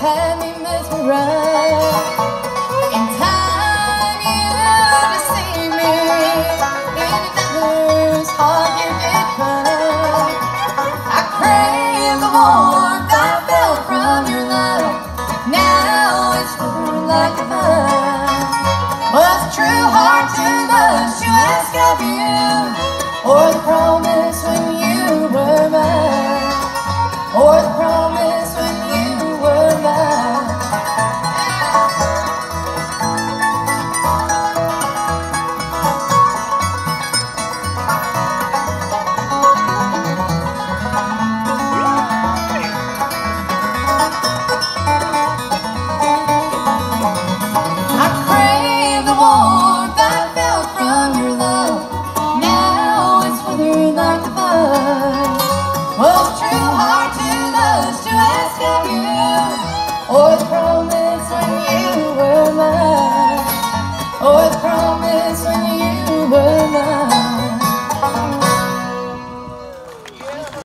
had me mesmerized In time you deceived me In feathers heart. your did love I crave the warmth I felt from your love. Now it's true like mine Was true heart to love you. love.